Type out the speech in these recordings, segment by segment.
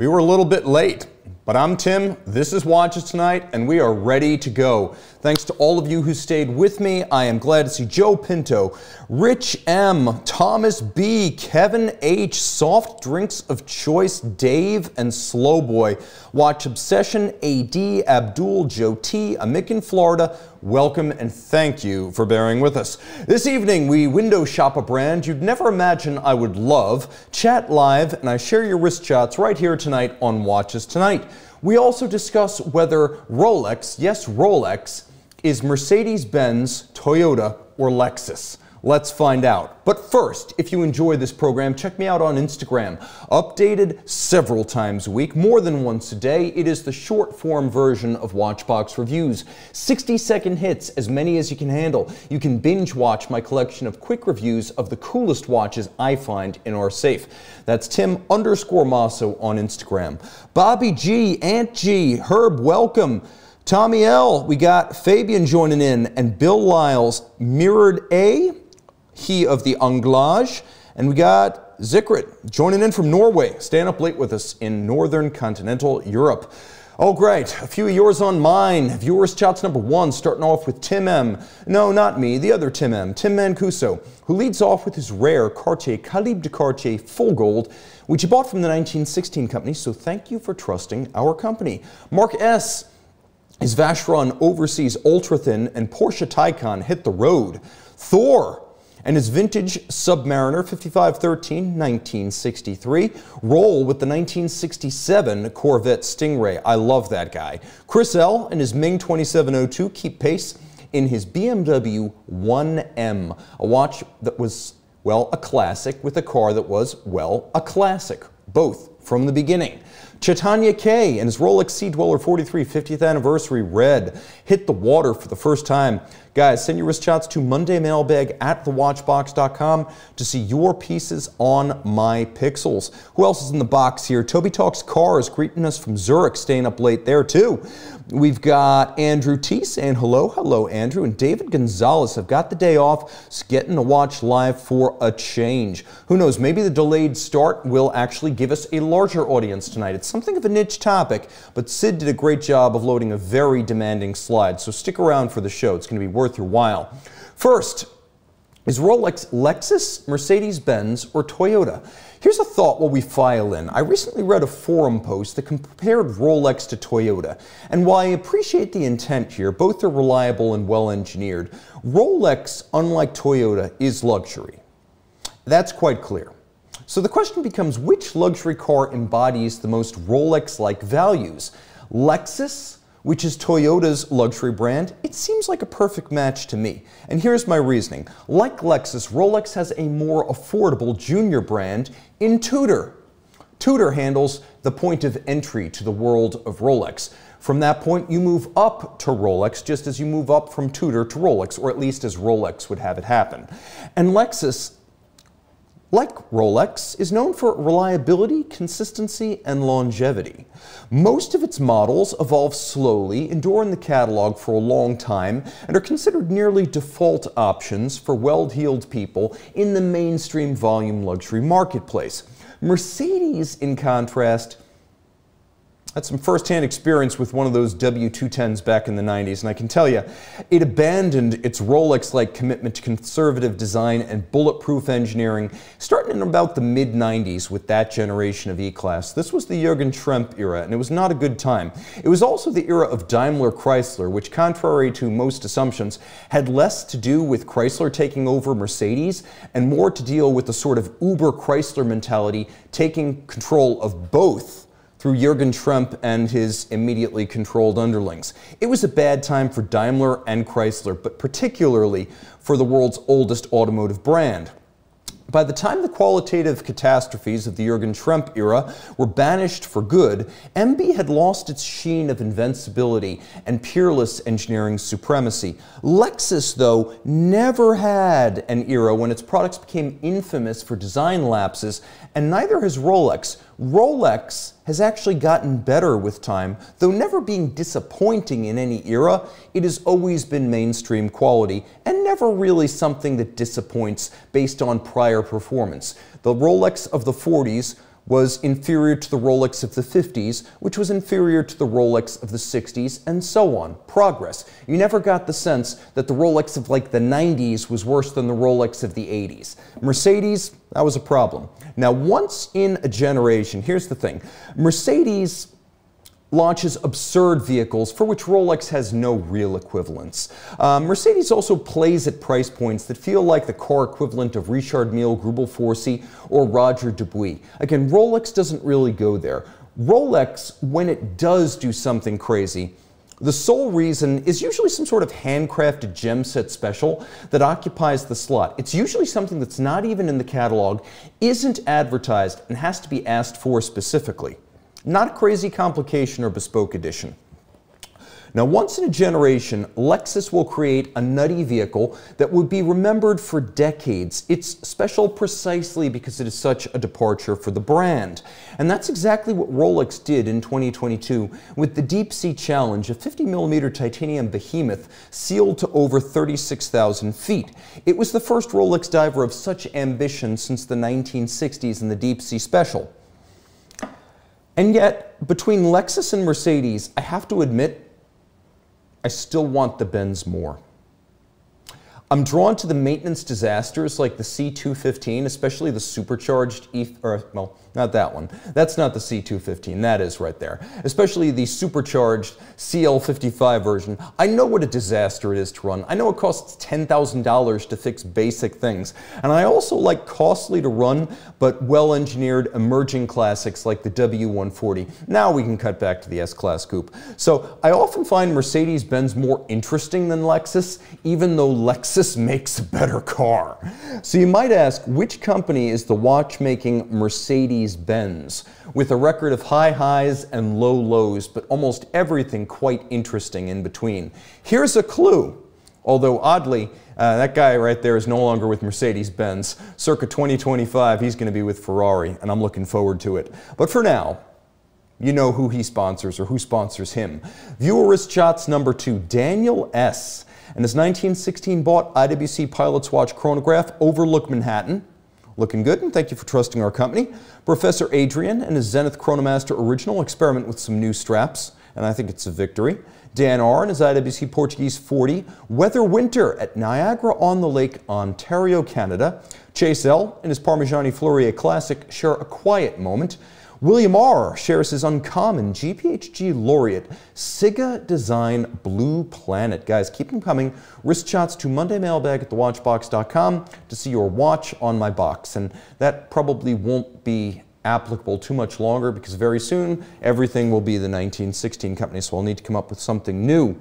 We were a little bit late, but I'm Tim. This is Watches Tonight, and we are ready to go. Thanks to all of you who stayed with me. I am glad to see Joe Pinto, Rich M, Thomas B, Kevin H, Soft Drinks of Choice, Dave, and Slowboy. Watch Obsession, AD, Abdul, Joe T, Mick in Florida. Welcome and thank you for bearing with us. This evening, we window shop a brand you'd never imagine I would love, chat live, and I share your wrist shots right here tonight on Watches Tonight. We also discuss whether Rolex, yes, Rolex, is Mercedes Benz, Toyota, or Lexus? Let's find out. But first, if you enjoy this program, check me out on Instagram. Updated several times a week, more than once a day. It is the short form version of Watchbox Reviews. 60 second hits, as many as you can handle. You can binge watch my collection of quick reviews of the coolest watches I find in our safe. That's Tim underscore Mosso on Instagram. Bobby G, Aunt G, Herb, welcome. Tommy L, we got Fabian joining in, and Bill Lyles, Mirrored A, he of the Anglage, and we got Zikrit joining in from Norway, staying up late with us in northern continental Europe. Oh, great. A few of yours on mine. Viewers chats number one, starting off with Tim M. No, not me, the other Tim M, Tim Mancuso, who leads off with his rare Cartier Calibre de Cartier full gold, which he bought from the 1916 company, so thank you for trusting our company. Mark S. His Vacheron Overseas Ultra Thin and Porsche Taycan hit the road. Thor and his vintage Submariner 5513 1963 roll with the 1967 Corvette Stingray. I love that guy. Chris L and his Ming 2702 keep pace in his BMW 1M, a watch that was, well, a classic with a car that was, well, a classic, both from the beginning. Chaitanya K and his Rolex Sea Dweller 43 50th anniversary red hit the water for the first time. Guys, send your wrist shots to mondaymailbag at thewatchbox.com to see your pieces on my pixels. Who else is in the box here? Toby Talks Cars greeting us from Zurich, staying up late there too. We've got Andrew T saying hello, hello Andrew, and David Gonzalez have got the day off, getting to watch live for a change. Who knows, maybe the delayed start will actually give us a larger audience tonight. It's something of a niche topic, but Sid did a great job of loading a very demanding slide, so stick around for the show. It's going to be worth your while. First, is Rolex Lexus, Mercedes-Benz, or Toyota? Here's a thought while we file in. I recently read a forum post that compared Rolex to Toyota. And while I appreciate the intent here, both are reliable and well engineered, Rolex, unlike Toyota, is luxury. That's quite clear. So the question becomes which luxury car embodies the most Rolex like values? Lexus which is Toyota's luxury brand, it seems like a perfect match to me. And here's my reasoning. Like Lexus, Rolex has a more affordable junior brand in Tudor. Tudor handles the point of entry to the world of Rolex. From that point, you move up to Rolex just as you move up from Tudor to Rolex, or at least as Rolex would have it happen. And Lexus like Rolex, is known for reliability, consistency, and longevity. Most of its models evolve slowly, endure in the catalog for a long time, and are considered nearly default options for well-heeled people in the mainstream volume luxury marketplace. Mercedes, in contrast, had some firsthand experience with one of those W210s back in the 90s, and I can tell you, it abandoned its Rolex-like commitment to conservative design and bulletproof engineering, starting in about the mid-90s with that generation of E-Class. This was the Jurgen Schrempp era, and it was not a good time. It was also the era of Daimler Chrysler, which, contrary to most assumptions, had less to do with Chrysler taking over Mercedes and more to deal with the sort of Uber Chrysler mentality taking control of both through Jurgen Schrempp and his immediately controlled underlings. It was a bad time for Daimler and Chrysler, but particularly for the world's oldest automotive brand. By the time the qualitative catastrophes of the Jurgen Schrempp era were banished for good, MB had lost its sheen of invincibility and peerless engineering supremacy. Lexus, though, never had an era when its products became infamous for design lapses, and neither has Rolex. Rolex has actually gotten better with time, though never being disappointing in any era, it has always been mainstream quality and never really something that disappoints based on prior performance. The Rolex of the 40s was inferior to the Rolex of the 50s, which was inferior to the Rolex of the 60s, and so on. Progress. You never got the sense that the Rolex of like the 90s was worse than the Rolex of the 80s. Mercedes, that was a problem. Now, once in a generation, here's the thing Mercedes launches absurd vehicles for which Rolex has no real equivalents. Um, Mercedes also plays at price points that feel like the car equivalent of Richard Mille, Greubel Forsey, or Roger Dubuis. Again, Rolex doesn't really go there. Rolex, when it does do something crazy, the sole reason is usually some sort of handcrafted gem set special that occupies the slot. It's usually something that's not even in the catalog, isn't advertised, and has to be asked for specifically. Not a crazy complication or bespoke edition. Now, once in a generation, Lexus will create a nutty vehicle that would be remembered for decades. It's special precisely because it is such a departure for the brand. And that's exactly what Rolex did in 2022 with the Deep Sea Challenge, a 50 millimeter titanium behemoth sealed to over 36,000 feet. It was the first Rolex diver of such ambition since the 1960s in the Deep Sea Special. And yet, between Lexus and Mercedes, I have to admit, I still want the Benz more. I'm drawn to the maintenance disasters like the C215, especially the supercharged E, or well, not that one. That's not the C215. That is right there. Especially the supercharged CL55 version. I know what a disaster it is to run. I know it costs $10,000 to fix basic things. And I also like costly to run, but well-engineered emerging classics like the W140. Now we can cut back to the S-Class Coupe. So I often find Mercedes-Benz more interesting than Lexus, even though Lexus makes a better car. So you might ask, which company is the watchmaking Mercedes Mercedes-Benz, with a record of high highs and low lows, but almost everything quite interesting in between. Here's a clue. Although oddly, uh, that guy right there is no longer with Mercedes-Benz. Circa 2025, he's going to be with Ferrari, and I'm looking forward to it. But for now, you know who he sponsors or who sponsors him. Viewer wrist shots number two, Daniel S. And his 1916 bought IWC Pilot's Watch chronograph overlook Manhattan. Looking good, and thank you for trusting our company. Professor Adrian and his Zenith Chronomaster Original experiment with some new straps, and I think it's a victory. Dan R. and his IWC Portuguese 40, Weather Winter at Niagara on the Lake, Ontario, Canada. Chase L. and his Parmigiani Fleurier Classic share a quiet moment. William R. shares his uncommon GPHG laureate Ciga Design Blue Planet. Guys, keep them coming. Wrist shots to Monday Mailbag at thewatchbox.com to see your watch on my box. And that probably won't be applicable too much longer because very soon everything will be the 1916 company. So I'll need to come up with something new.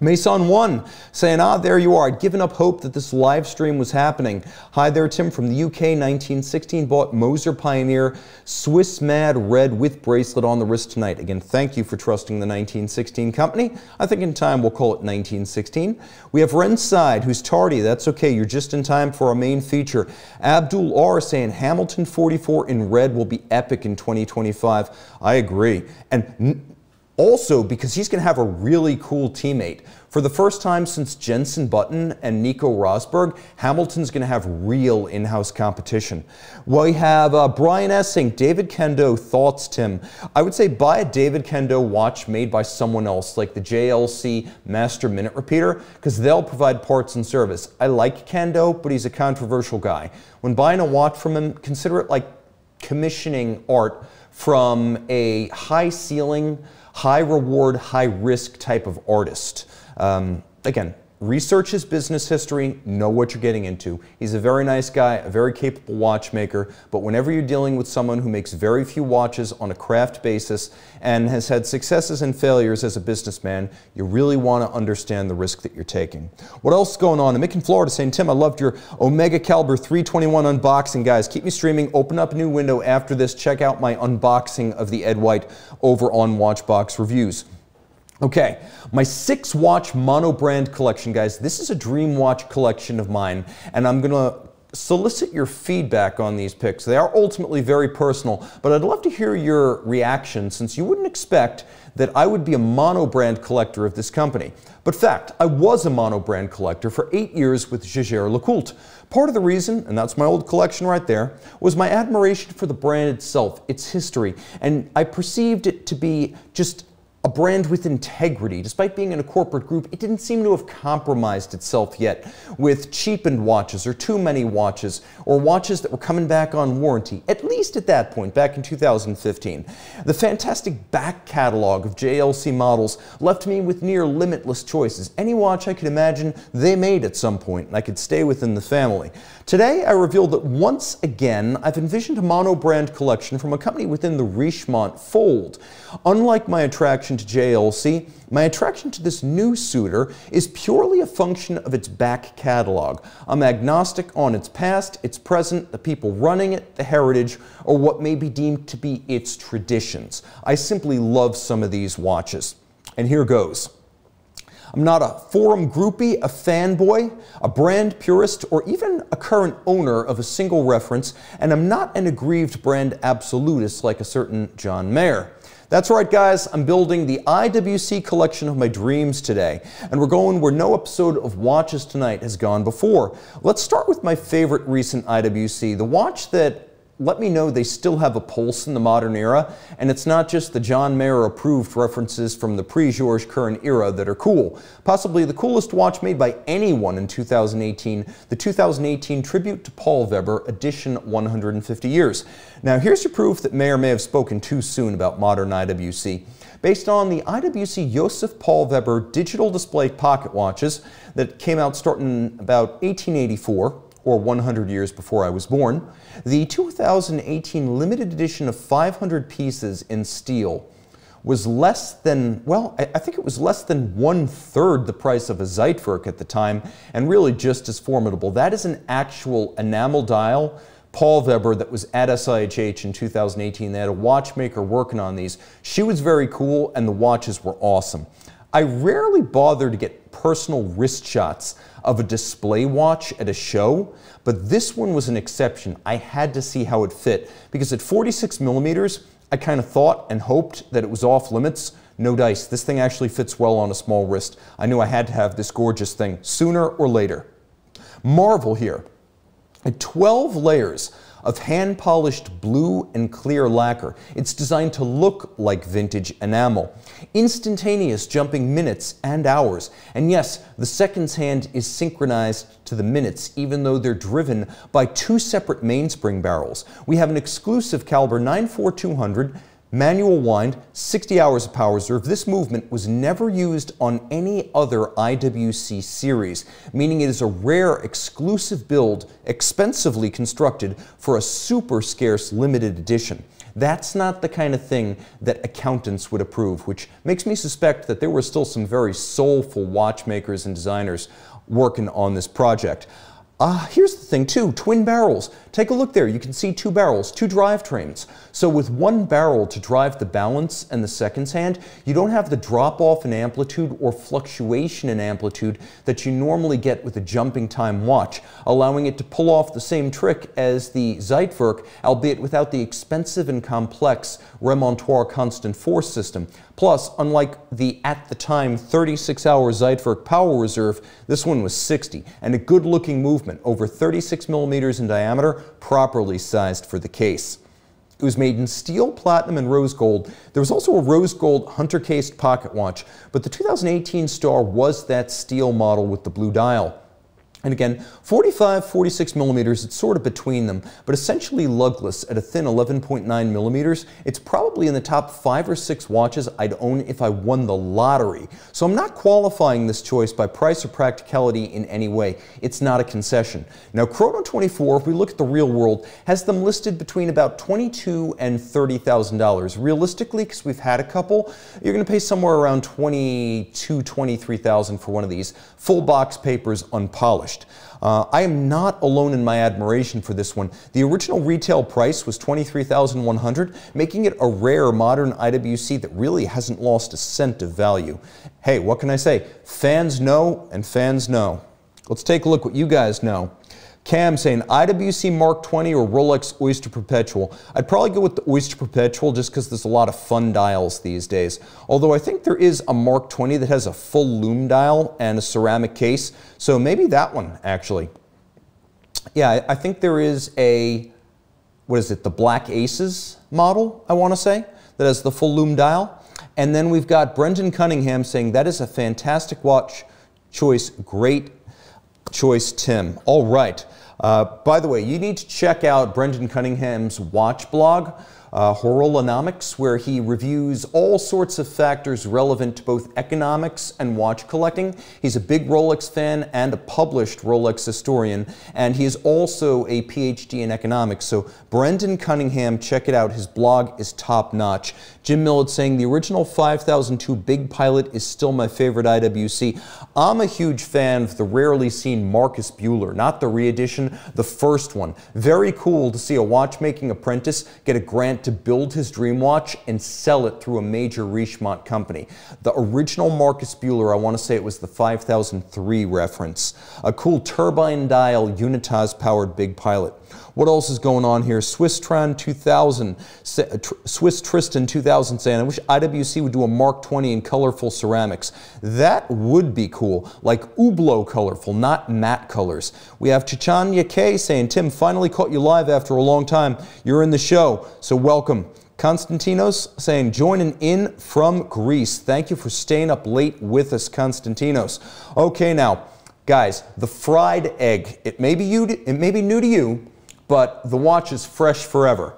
Mason 1 saying, ah, there you are. I'd given up hope that this live stream was happening. Hi there, Tim from the UK, 1916. Bought Moser Pioneer Swiss Mad Red with bracelet on the wrist tonight. Again, thank you for trusting the 1916 company. I think in time we'll call it 1916. We have Renside, who's tardy. That's okay. You're just in time for our main feature. Abdul R saying Hamilton 44 in red will be epic in 2025. I agree. And also, because he's going to have a really cool teammate. For the first time since Jenson Button and Nico Rosberg, Hamilton's going to have real in-house competition. We have uh, Brian Essing, David Candaux, thoughts, Tim. I would say buy a David Candaux watch made by someone else, like the JLC Master Minute Repeater, because they'll provide parts and service. I like Candaux, but he's a controversial guy. When buying a watch from him, consider it like commissioning art from a high ceiling, high reward, high risk type of artist. Um, again, research his business history, know what you're getting into. He's a very nice guy, a very capable watchmaker, but whenever you're dealing with someone who makes very few watches on a craft basis and has had successes and failures as a businessman, you really want to understand the risk that you're taking. What else is going on? Mick in Florida saying, Tim, I loved your Omega Caliber 321 unboxing, guys. Keep me streaming. Open up a new window after this. Check out my unboxing of the Ed White over on Watchbox Reviews. Okay, my six watch mono brand collection, guys. This is a dream watch collection of mine, and I'm gonna solicit your feedback on these picks. They are ultimately very personal, but I'd love to hear your reaction since you wouldn't expect that I would be a monobrand collector of this company. But fact, I was a monobrand collector for eight years with Jaeger LeCoultre. Part of the reason, and that's my old collection right there, was my admiration for the brand itself, its history, and I perceived it to be just a brand with integrity. Despite being in a corporate group, it didn't seem to have compromised itself yet with cheapened watches or too many watches or watches that were coming back on warranty, at least at that point, back in 2015. The fantastic back catalog of JLC models left me with near limitless choices. Any watch I could imagine they made at some point, and I could stay within the family. Today, I revealed that once again, I've envisioned a mono brand collection from a company within the Richemont fold. Unlike my attraction attraction JLC, my attraction to this new suitor is purely a function of its back catalog. I'm agnostic on its past, its present, the people running it, the heritage, or what may be deemed to be its traditions. I simply love some of these watches. And here goes. I'm not a forum groupie, a fanboy, a brand purist, or even a current owner of a single reference, and I'm not an aggrieved brand absolutist like a certain John Mayer. That's right, guys. I'm building the IWC collection of my dreams today, and we're going where no episode of Watches Tonight has gone before. Let's start with my favorite recent IWC, the watch that let me know they still have a pulse in the modern era, and it's not just the John Mayer approved references from the pre Georges Kern era that are cool. Possibly the coolest watch made by anyone in 2018, the 2018 Tribute to Pallweber Edition 150 Years. Now, here's your proof that Mayer may have spoken too soon about modern IWC. Based on the IWC Joseph Pallweber digital display pocket watches that came out starting about 1884, or 100 years before I was born, the 2018 limited edition of 500 pieces in steel was less than, well, I think it was less than one third the price of a Zeitwerk at the time, and really just as formidable. That is an actual enamel dial. Pallweber that was at SIHH in 2018. They had a watchmaker working on these. She was very cool, and the watches were awesome. I rarely bother to get personal wrist shots of a display watch at a show, but this one was an exception. I had to see how it fit because at 46 millimeters, I kind of thought and hoped that it was off limits. No dice. This thing actually fits well on a small wrist. I knew I had to have this gorgeous thing sooner or later. Marvel here. At 12 layers of hand polished blue and clear lacquer. It's designed to look like vintage enamel. Instantaneous jumping minutes and hours. And yes, the seconds hand is synchronized to the minutes, even though they're driven by two separate mainspring barrels. We have an exclusive caliber 94200 Manual wind, 60 hours of power reserve. This movement was never used on any other IWC series, meaning it is a rare exclusive build, expensively constructed for a super scarce limited edition. That's not the kind of thing that accountants would approve, which makes me suspect that there were still some very soulful watchmakers and designers working on this project. Uh, here's the thing too, twin barrels. Take a look there, you can see two barrels, two drivetrains. So with one barrel to drive the balance and the seconds hand, you don't have the drop off in amplitude or fluctuation in amplitude that you normally get with a jumping time watch, allowing it to pull off the same trick as the Zeitwerk, albeit without the expensive and complex remontoir constant force system. Plus, unlike the at the time 36 hour Zeitwerk power reserve, this one was 60 and a good looking movement over 36 millimeters in diameter properly sized for the case. It was made in steel, platinum, and rose gold. There was also a rose gold hunter cased pocket watch, but the 2018 Star was that steel model with the blue dial. And again, 45, 46 millimeters, it's sort of between them, but essentially lugless at a thin 11.9 millimeters. It's probably in the top five or six watches I'd own if I won the lottery. So I'm not qualifying this choice by price or practicality in any way. It's not a concession. Now, Chrono 24, if we look at the real world, has them listed between about 22 and $30,000. Realistically, because we've had a couple, you're going to pay somewhere around 22, 23,000 for one of these. Full box papers, unpolished. Uh, I am not alone in my admiration for this one. The original retail price was 23,100, making it a rare modern IWC that really hasn't lost a cent of value. Hey, what can I say? Fans know and fans know. Let's take a look what you guys know. Cam saying IWC Mark 20 or Rolex Oyster Perpetual. I'd probably go with the Oyster Perpetual just because there's a lot of fun dials these days. Although I think there is a Mark 20 that has a full lume dial and a ceramic case. So maybe that one actually. Yeah, I think there is a, what is it, the Black Aces model, I want to say, that has the full lume dial. And then we've got Brendan Cunningham saying that is a fantastic watch choice. Great choice, Tim. All right. Uh, by the way, you need to check out Brendan Cunningham's watch blog uh, Horolonomics, where he reviews all sorts of factors relevant to both economics and watch collecting. He's a big Rolex fan and a published Rolex historian, and he is also a PhD in economics. So, Brendan Cunningham, check it out. His blog is top notch. Jim Millett saying the original 5002 Big Pilot is still my favorite IWC. I'm a huge fan of the rarely seen Marcus Bueller, not the re-edition, the first one. Very cool to see a watchmaking apprentice get a grant to build his dream watch and sell it through a major Richemont company. The original Marcus Bueller, I want to say it was the 5003 reference. A cool turbine dial Unitas powered Big Pilot. What else is going on here? Swiss Tran 2000, uh, Swiss Tristan 2000 saying, I wish IWC would do a Mark 20 in colorful ceramics. That would be cool, like Hublot colorful, not matte colors. We have Chaitanya K saying, Tim, finally caught you live after a long time. You're in the show, so welcome. Konstantinos saying, joining in from Greece. Thank you for staying up late with us, Konstantinos. Okay, now, guys, the fried egg. It may be, you, it may be new to you, but the watch is fresh forever.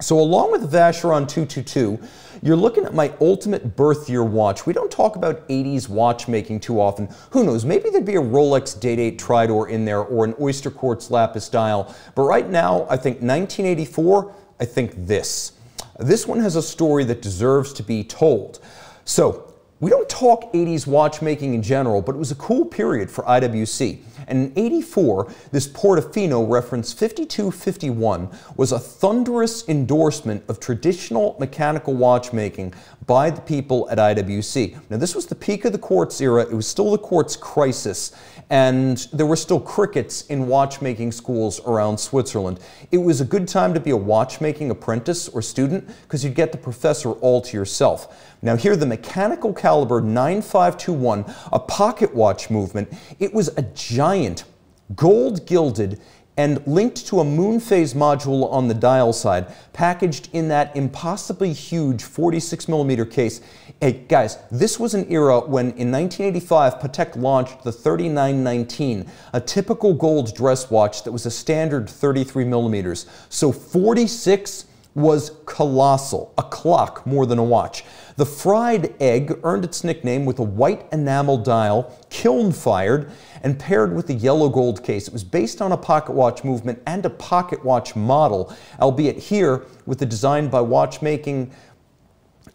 So along with the Vacheron 222, you're looking at my ultimate birth year watch. We don't talk about 80s watchmaking too often. Who knows, maybe there'd be a Rolex Day-Date Tridor in there or an Oyster Quartz Lapis dial. But right now, I think 1984, I think this. This one has a story that deserves to be told. So we don't talk 80s watchmaking in general, but it was a cool period for IWC. And in 84, this Portofino reference 5251 was a thunderous endorsement of traditional mechanical watchmaking by the people at IWC. Now, this was the peak of the quartz era. It was still the quartz crisis, and there were still crickets in watchmaking schools around Switzerland. It was a good time to be a watchmaking apprentice or student because you'd get the professor all to yourself. Now, here, the mechanical caliber 9521, a pocket watch movement, it was a giant, gold gilded, and linked to a moon phase module on the dial side, packaged in that impossibly huge 46 millimeter case. Hey, guys, this was an era when in 1985, Patek launched the 3919, a typical gold dress watch that was a standard 33 millimeters. So 46 was colossal, a clock more than a watch. The fried egg earned its nickname with a white enamel dial, kiln fired, and paired with a yellow gold case. It was based on a pocket watch movement and a pocket watch model, albeit here with the design by watchmaking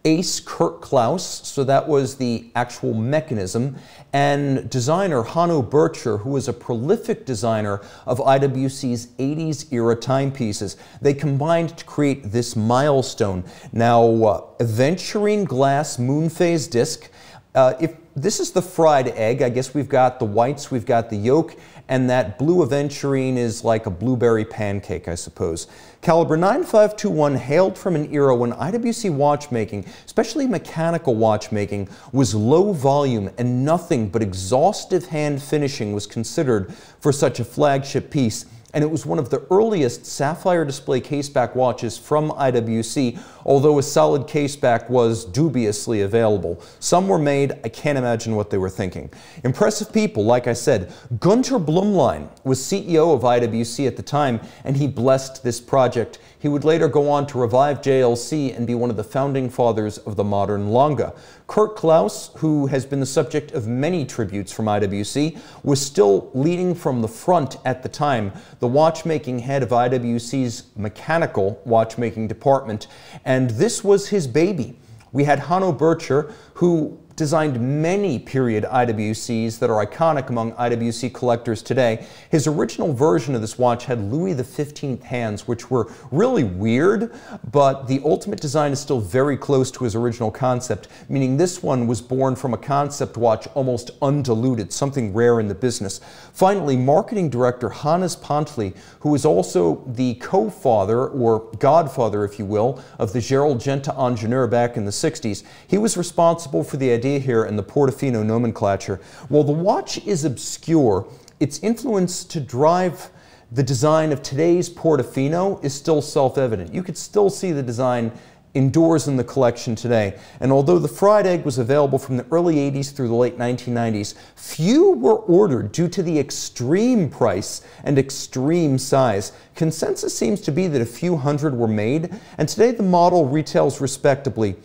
Ace Kurt Klaus, so that was the actual mechanism, and designer Hanno Burtscher, who was a prolific designer of IWC's 80s era timepieces. They combined to create this milestone. Now, uh, aventurine glass moon phase disc. Uh, if this is the fried egg, I guess we've got the whites, we've got the yolk, and that blue aventurine is like a blueberry pancake, I suppose. Caliber 9521 hailed from an era when IWC watchmaking, especially mechanical watchmaking, was low volume and nothing but exhaustive hand finishing was considered for such a flagship piece and it was one of the earliest sapphire display caseback watches from IWC, although a solid caseback was dubiously available. Some were made, I can't imagine what they were thinking. Impressive people, like I said. Gunter Blumlein was CEO of IWC at the time, and he blessed this project. He would later go on to revive JLC and be one of the founding fathers of the modern Lange. Kurt Klaus, who has been the subject of many tributes from IWC, was still leading from the front at the time, the watchmaking head of IWC's mechanical watchmaking department, and this was his baby. We had Hanno Burtscher, who designed many period IWCs that are iconic among IWC collectors today. His original version of this watch had Louis XV hands, which were really weird, but the ultimate design is still very close to his original concept, meaning this one was born from a concept watch almost undiluted, something rare in the business. Finally, marketing director Hannes Pantli, who is also the co-father, or godfather if you will, of the Gerald Genta Ingenieur back in the 60s, he was responsible for the idea here in the Portofino nomenclature. While the watch is obscure, its influence to drive the design of today's Portofino is still self-evident. You could still see the design endures in the collection today. And although the fried egg was available from the early 80s through the late 1990s, few were ordered due to the extreme price and extreme size. Consensus seems to be that a few hundred were made, and today the model retails respectably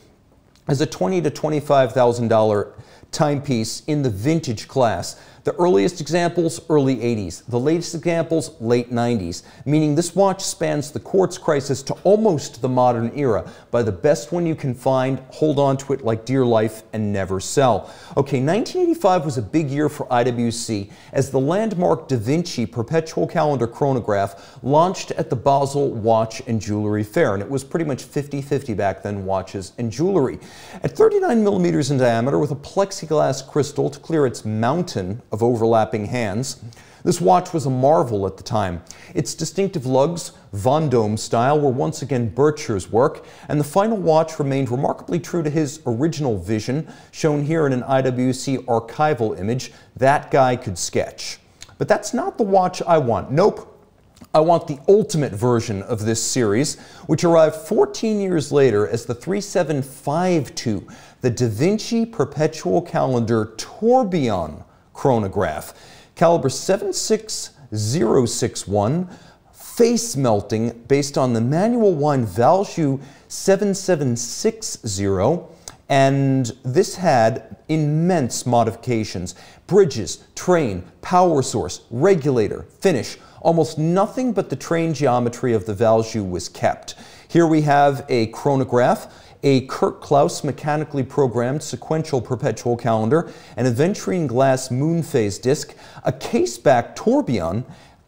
as a 20 to $25,000 timepiece in the vintage class. The earliest examples, early 80s. The latest examples, late 90s, meaning this watch spans the quartz crisis to almost the modern era. By the best one you can find, hold on to it like dear life and never sell. Okay, 1985 was a big year for IWC as the landmark Da Vinci Perpetual Calendar chronograph launched at the Basel Watch and Jewelry Fair, and it was pretty much 50-50 back then, watches and jewelry. At 39 millimeters in diameter with a plexiglass crystal to clear its mountain of overlapping hands. This watch was a marvel at the time. Its distinctive lugs, Vendome style, were once again Burtscher's work, and the final watch remained remarkably true to his original vision, shown here in an IWC archival image. That guy could sketch. But that's not the watch I want. Nope. I want the ultimate version of this series, which arrived 14 years later as the 3752, the Da Vinci Perpetual Calendar Tourbillon chronograph. Caliber 76061, face melting based on the manual wind Valjoux 7760, and this had immense modifications. Bridges, train, power source, regulator, finish. Almost nothing but the train geometry of the Valjoux was kept. Here we have a chronograph a Kurt Klaus mechanically programmed sequential perpetual calendar, an aventurine glass moon phase disk, a caseback tourbillon,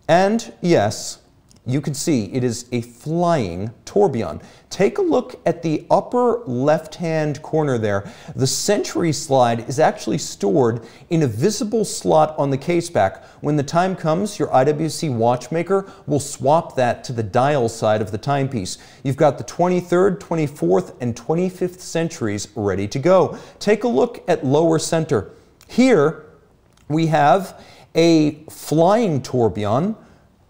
and yes, you can see it is a flying tourbillon. Take a look at the upper left-hand corner there. The century slide is actually stored in a visible slot on the caseback. When the time comes, your IWC watchmaker will swap that to the dial side of the timepiece. You've got the 23rd, 24th, and 25th centuries ready to go. Take a look at lower center. Here we have a flying tourbillon,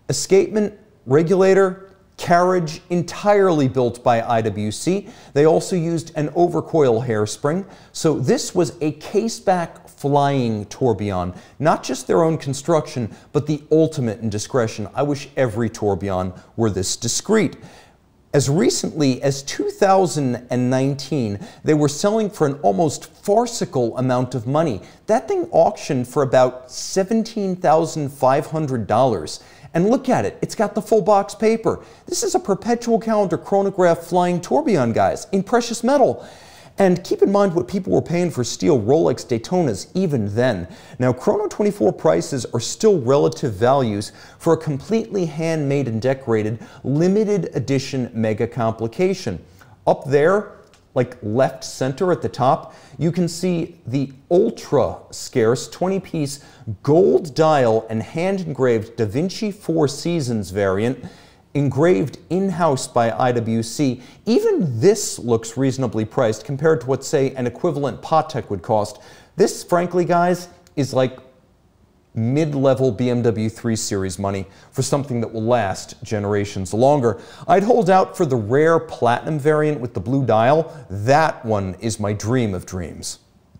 escapement regulator, carriage entirely built by IWC. They also used an overcoil hairspring. So this was a caseback flying tourbillon, not just their own construction, but the ultimate in discretion. I wish every tourbillon were this discreet. As recently as 2019, they were selling for an almost farcical amount of money. That thing auctioned for about $17,500. And look at it, it's got the full box paper. This is a perpetual calendar chronograph flying tourbillon, guys, in precious metal. And keep in mind what people were paying for steel Rolex Daytonas even then. Now, Chrono 24 prices are still relative values for a completely handmade and decorated limited edition mega complication. Up there, like left center at the top, you can see the ultra scarce 20 piece gold dial and hand engraved Da Vinci Four Seasons variant engraved in-house by IWC. Even this looks reasonably priced compared to what say an equivalent Patek would cost. This frankly guys is like mid-level BMW 3 Series money for something that will last generations longer. I'd hold out for the rare platinum variant with the blue dial. That one is my dream of dreams.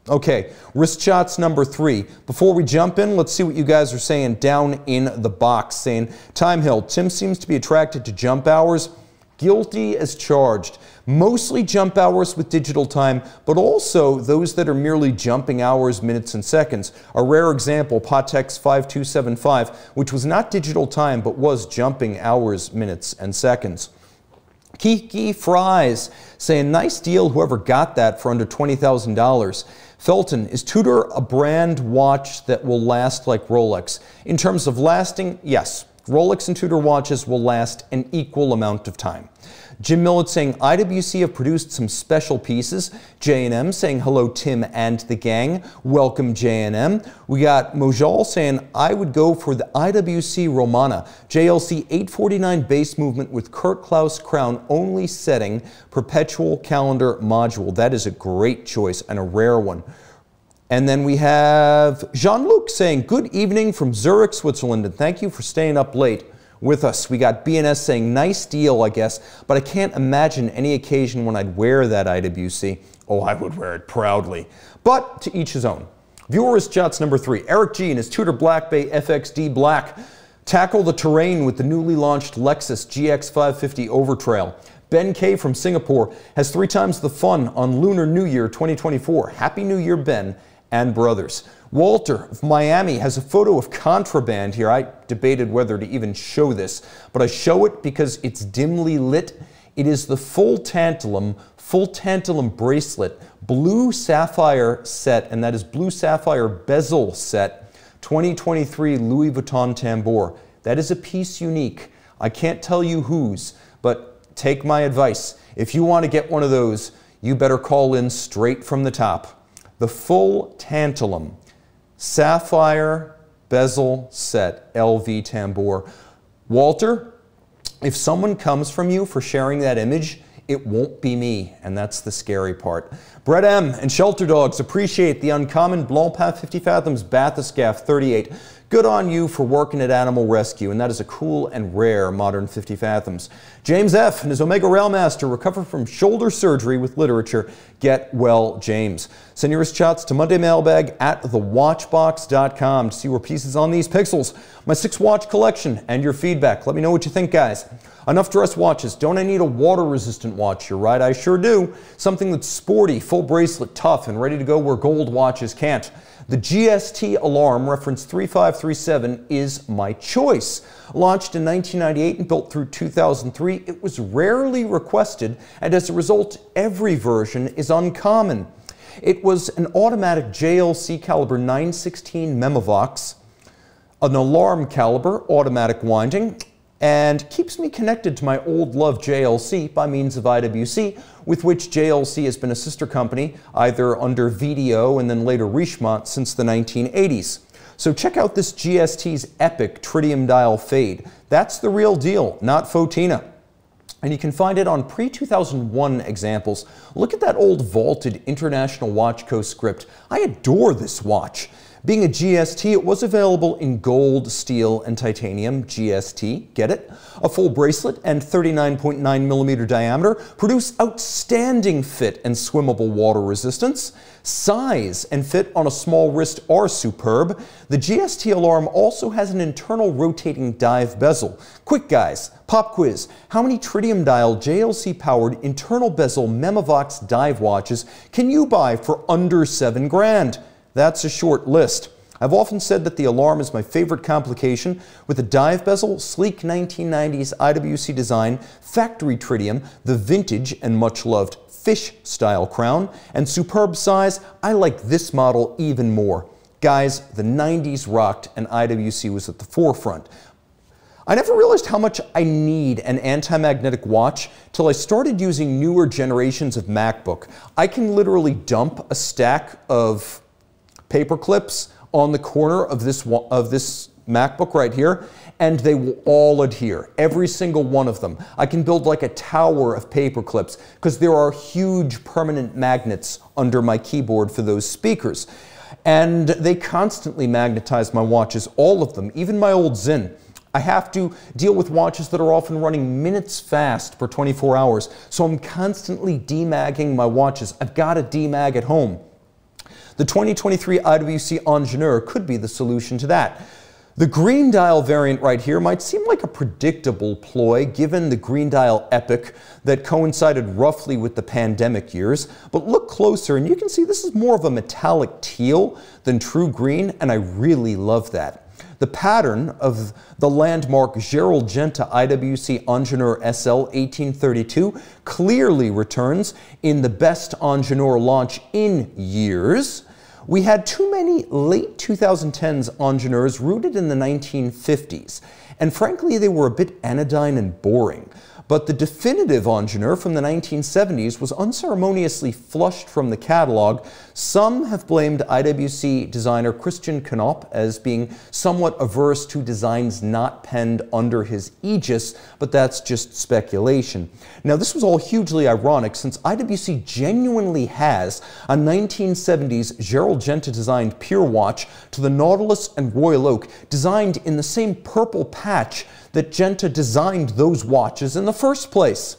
Okay, wrist shots number three. Before we jump in, let's see what you guys are saying down in the box. Saying, Time Hill, Tim seems to be attracted to jump hours. Guilty as charged. Mostly jump hours with digital time, but also those that are merely jumping hours, minutes, and seconds. A rare example, Patek's 5275, which was not digital time, but was jumping hours, minutes, and seconds. Kiki Fries saying, nice deal, whoever got that for under $20,000. Felton, is Tudor a brand watch that will last like Rolex? In terms of lasting, yes. Rolex and Tudor watches will last an equal amount of time. Jim Millett saying IWC have produced some special pieces. J&M saying hello Tim and the gang. Welcome J&M. We got Mojal saying I would go for the IWC Romana JLC 849 base movement with Kurt Klaus crown only setting perpetual calendar module. That is a great choice and a rare one. And then we have Jean-Luc saying, good evening from Zurich, Switzerland, and thank you for staying up late with us. We got BNS saying, nice deal, I guess, but I can't imagine any occasion when I'd wear that IWC. Oh, I would wear it proudly. But to each his own. Viewers shots number three. Eric G and his Tudor Black Bay FXD Black tackle the terrain with the newly launched Lexus GX550 Overtrail. Ben K from Singapore has three times the fun on Lunar New Year 2024. Happy New Year, Ben and brothers. Walter of Miami has a photo of contraband here. I debated whether to even show this, but I show it because it's dimly lit. It is the full tantalum, full tantalum bracelet, blue sapphire set, and that is blue sapphire bezel set, 2023 Louis Vuitton tambour. That is a piece unique. I can't tell you whose, but take my advice. If you want to get one of those, you better call in straight from the top. The full tantalum, sapphire bezel set LV tambour. Walter, if someone comes from you for sharing that image, it won't be me, and that's the scary part. Brett M. and Shelter Dogs appreciate the uncommon Blancpain 50 Fathoms Bathyscaphe 38. Good on you for working at Animal Rescue, and that is a cool and rare modern 50 Fathoms. James F. and his Omega Railmaster recover from shoulder surgery with literature. Get well, James. Send your shots to Monday Mailbag at thewatchbox.com to see where pieces on these pixels, my six watch collection, and your feedback. Let me know what you think, guys. Enough dress watches. Don't I need a water resistant watch? You're right, I sure do. Something that's sporty, full bracelet, tough, and ready to go where gold watches can't. The GST alarm, reference 3537, is my choice. Launched in 1998 and built through 2003, it was rarely requested, and as a result, every version is uncommon. It was an automatic JLC caliber 916 Memovox, an alarm caliber, automatic winding, and keeps me connected to my old love JLC by means of IWC, with which JLC has been a sister company either under VDO and then later Richemont since the 1980s. So check out this GST's epic tritium dial fade. That's the real deal, not Fotina. And you can find it on pre-2001 examples. Look at that old vaulted International Watch Co script. I adore this watch. Being a GST, it was available in gold, steel, and titanium. GST, get it? A full bracelet and 39.9 millimeter diameter produce outstanding fit and swimmable water resistance. Size and fit on a small wrist are superb. The GST alarm also has an internal rotating dive bezel. Quick guys, pop quiz. How many tritium dial JLC powered internal bezel Memovox dive watches can you buy for under seven grand? That's a short list. I've often said that the alarm is my favorite complication with a dive bezel, sleek 1990s IWC design, factory tritium, the vintage and much loved fish style crown, and superb size, I like this model even more. Guys, the 90s rocked and IWC was at the forefront. I never realized how much I need an anti-magnetic watch till I started using newer generations of MacBook. I can literally dump a stack of paper clips on the corner of this, of this MacBook right here, and they will all adhere, every single one of them. I can build like a tower of paper clips because there are huge permanent magnets under my keyboard for those speakers. And they constantly magnetize my watches, all of them, even my old Sinn. I have to deal with watches that are often running minutes fast per 24 hours, so I'm constantly demagging my watches. I've got a demag at home. The 2023 IWC Ingenieur could be the solution to that. The green dial variant right here might seem like a predictable ploy given the green dial epic that coincided roughly with the pandemic years, but look closer and you can see this is more of a metallic teal than true green and I really love that. The pattern of the landmark Gerald Genta IWC Ingenieur SL 1832 clearly returns in the best Ingenieur launch in years. We had too many late 2010s Ingenieurs rooted in the 1950s, and frankly, they were a bit anodyne and boring. But the definitive Ingenieur from the 1970s was unceremoniously flushed from the catalog. Some have blamed IWC designer Christian Knoop as being somewhat averse to designs not penned under his aegis, but that's just speculation. Now, this was all hugely ironic since IWC genuinely has a 1970s Gerald Genta designed peer watch to the Nautilus and Royal Oak, designed in the same purple patch that Genta designed those watches in the first place.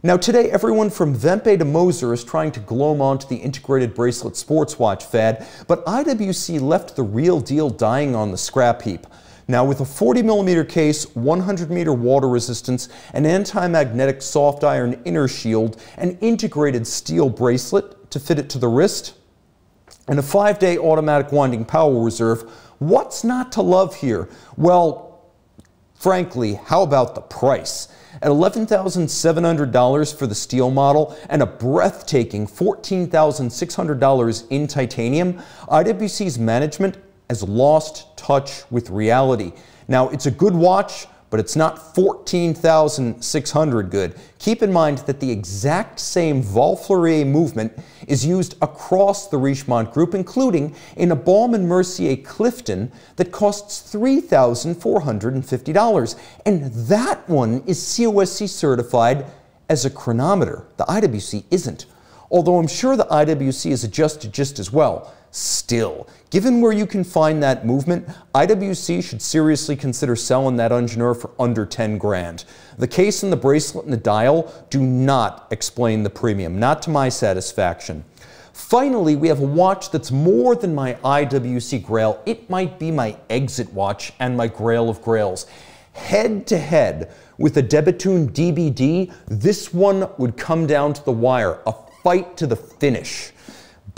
Now today, everyone from Wempe to Moser is trying to glom onto the integrated bracelet sports watch fad, but IWC left the real deal dying on the scrap heap. Now with a 40 millimeter case, 100 meter water resistance, an anti-magnetic soft iron inner shield, an integrated steel bracelet to fit it to the wrist, and a five day automatic winding power reserve, what's not to love here? Well, Frankly, how about the price? At $11,700 for the steel model and a breathtaking $14,600 in titanium, IWC's management has lost touch with reality. Now, it's a good watch, but it's not 14,600 good. Keep in mind that the exact same ValFleurier movement is used across the Richemont group, including in a Baume & Mercier Clifton that costs $3,450. And that one is COSC certified as a chronometer. The IWC isn't. Although I'm sure the IWC is adjusted just as well. Still, given where you can find that movement, IWC should seriously consider selling that Ingenieur for under 10 grand. The case and the bracelet and the dial do not explain the premium, not to my satisfaction. Finally, we have a watch that's more than my IWC Grail. It might be my exit watch and my Grail of Grails. Head to head with a De Bethune DBD, this one would come down to the wire, a fight to the finish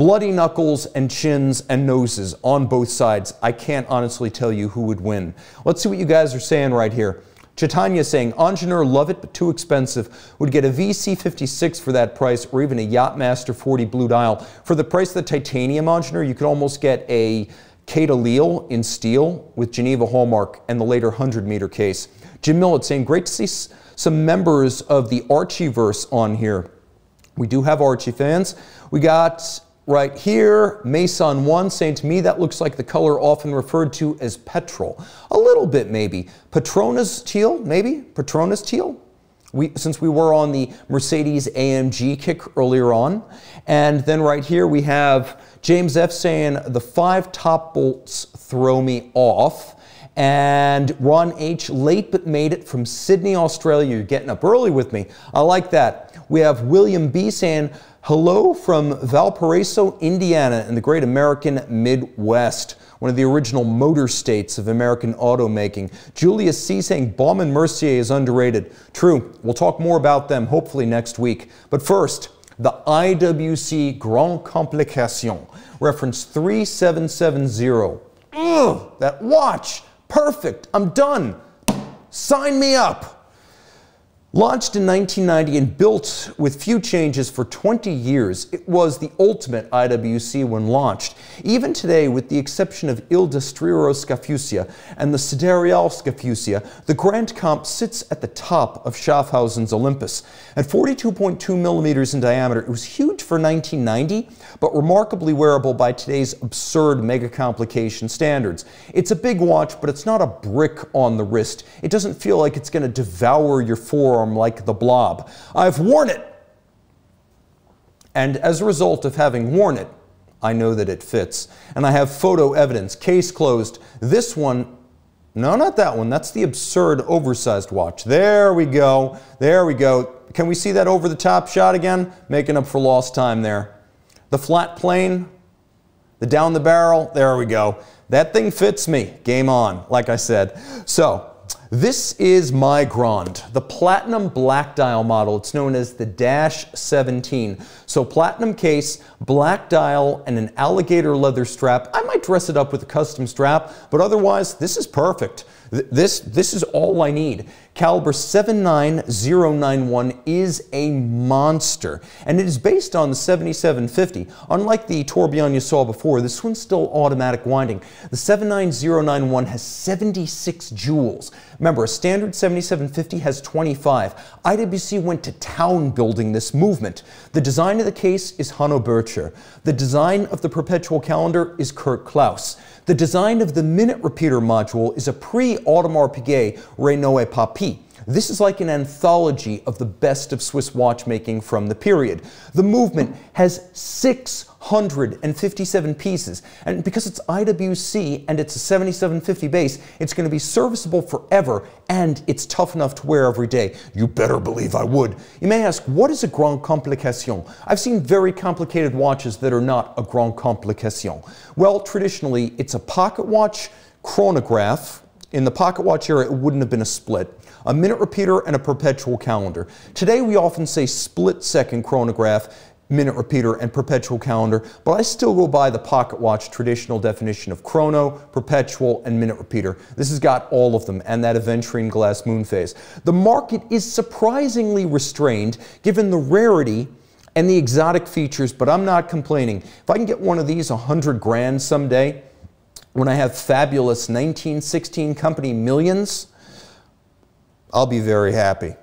bloody knuckles and chins and noses on both sides. I can't honestly tell you who would win. Let's see what you guys are saying right here. Chaitanya saying, Ingenieur, love it, but too expensive. Would get a VC56 for that price or even a Yachtmaster 40 Blue Dial. For the price of the titanium Ingenieur, you could almost get a Kate Leal in steel with Geneva Hallmark and the later 100 meter case. Jim Millett saying, great to see some members of the Archieverse on here. We do have Archie fans. We got right here, Mason 1 saying to me that looks like the color often referred to as petrol. A little bit maybe. Petronas teal, maybe? Petronas teal? We, since we were on the Mercedes AMG kick earlier on. And then right here we have James F saying the five top bolts throw me off. And Ron H, late but made it from Sydney, Australia. You're getting up early with me. I like that. We have William B saying Hello from Valparaiso, Indiana, in the great American Midwest, one of the original motor states of American automaking. Julius C. saying Baume & Mercier is underrated. True, we'll talk more about them hopefully next week. But first, the IWC Grand Complication, reference 3770. Ugh, that watch, perfect, I'm done. Sign me up. Launched in 1990 and built with few changes for 20 years, it was the ultimate IWC when launched. Even today, with the exception of Il Destriero Scafusia and the Sidereal Scafusia, the Grand Comp sits at the top of Schaffhausen's Olympus. At 42.2 millimeters in diameter, it was huge for 1990, but remarkably wearable by today's absurd mega complication standards. It's a big watch, but it's not a brick on the wrist. It doesn't feel like it's going to devour your forearm like the blob. I've worn it. And as a result of having worn it, I know that it fits. And I have photo evidence. Case closed. This one, no, not that one. That's the absurd oversized watch. There we go. There we go. Can we see that over the top shot again? Making up for lost time there. The flat plane, the down the barrel, there we go. That thing fits me. Game on, like I said. So, This is my Grand, the Platinum Black Dial model. It's known as the Dash 17. So Platinum case, black dial, and an alligator leather strap. I might dress it up with a custom strap, but otherwise, this is perfect. This, this is all I need. Caliber 79091 is a monster, and it is based on the 7750. Unlike the tourbillon you saw before, this one's still automatic winding. The 79091 has 76 jewels. Remember, a standard 7750 has 25. IWC went to town building this movement. The design of the case is Hanno Burtscher. The design of the perpetual calendar is Kurt Klaus. The design of the minute repeater module is a pre-Audemars Piguet Renaud Papi. This is like an anthology of the best of Swiss watchmaking from the period. The movement has 657 pieces, and because it's IWC and it's a 7750 base, it's going to be serviceable forever, and it's tough enough to wear every day. You better believe I would. You may ask, what is a Grand Complication? I've seen very complicated watches that are not a Grand Complication. Well, traditionally, it's a pocket watch, chronograph, in the pocket watch era, it wouldn't have been a split. A minute repeater and a perpetual calendar. Today, we often say split second chronograph, minute repeater, and perpetual calendar, but I still go by the pocket watch traditional definition of chrono, perpetual, and minute repeater. This has got all of them and that aventurine glass moon phase. The market is surprisingly restrained given the rarity and the exotic features, but I'm not complaining. If I can get one of these 100 grand someday, when I have fabulous 1916 company millions, I'll be very happy.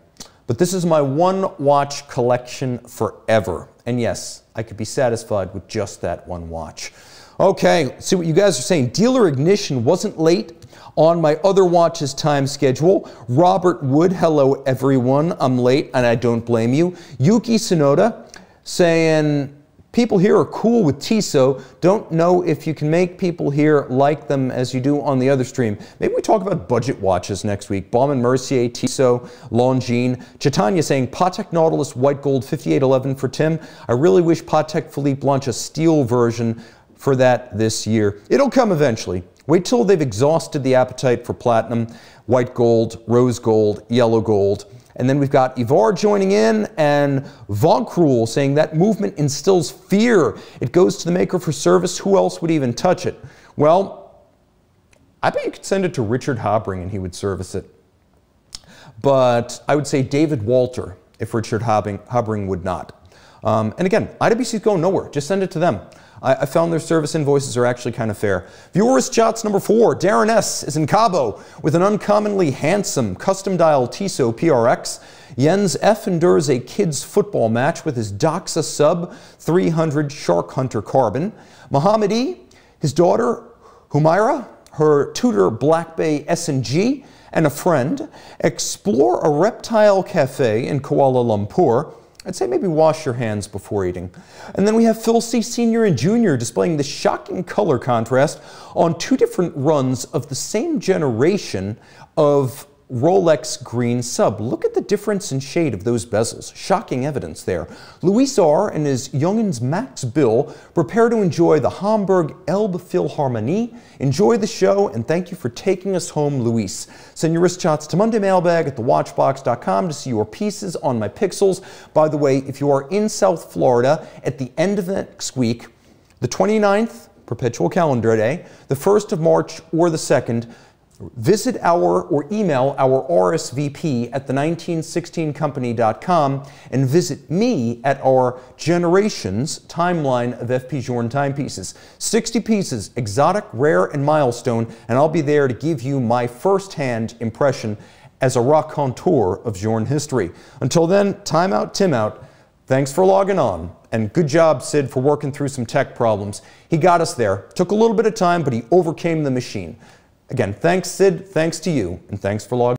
But this is my one watch collection forever. And yes, I could be satisfied with just that one watch. Okay, see what you guys are saying. Dealer ignition wasn't late on my other watch's time schedule. Robert Wood, hello everyone. I'm late and I don't blame you. Yuki Sonoda saying, People here are cool with Tissot. Don't know if you can make people here like them as you do on the other stream. Maybe we talk about budget watches next week. Baume & Mercier, Tissot, Longines. Chaitanya saying Patek Nautilus White Gold 5811 for Tim. I really wish Patek Philippe launched a steel version for that this year. It'll come eventually. Wait till they've exhausted the appetite for platinum, white gold, rose gold, yellow gold. And then we've got Ivar joining in and Von Krul saying that movement instills fear. It goes to the maker for service. Who else would even touch it? Well, I bet you could send it to Richard Habring and he would service it. But I would say David Walter if Richard Habring would not. Um, and again, IWC's going nowhere. Just send it to them. I, I, found their service invoices are actually kind of fair. Viewers shots number four. Darren S. is in Cabo with an uncommonly handsome custom dial Tissot PRX. Jens F. endures a kids football match with his Doxa Sub 300 Shark Hunter Carbon. Muhammad E., his daughter Humaira, her Tudor Black Bay S&G, and a friend explore a reptile cafe in Kuala Lumpur I'd say maybe wash your hands before eating. And then we have Phil C. Sr. and Jr. displaying the shocking color contrast on two different runs of the same generation of Rolex green sub. Look at the difference in shade of those bezels. Shocking evidence there. Luis R. and his youngins Max Bill prepare to enjoy the Hamburg Elbphilharmonie. Enjoy the show and thank you for taking us home, Luis. Send your wrist shots to Monday Mailbag at thewatchbox.com to see your pieces on my pixels. By the way, if you are in South Florida at the end of next week, the 29th, perpetual calendar day, the 1st of March or the 2nd, Visit our or email our RSVP at the1916company.com and visit me at our Generations timeline of FP Journe timepieces. 60 pieces, exotic, rare, and milestone, and I'll be there to give you my first-hand impression as a raconteur of Journe history. Until then, time out, Tim out. Thanks for logging on, and good job, Sid, for working through some tech problems. He got us there. Took a little bit of time, but he overcame the machine. Again, thanks, Sid. Thanks to you. And thanks for logging.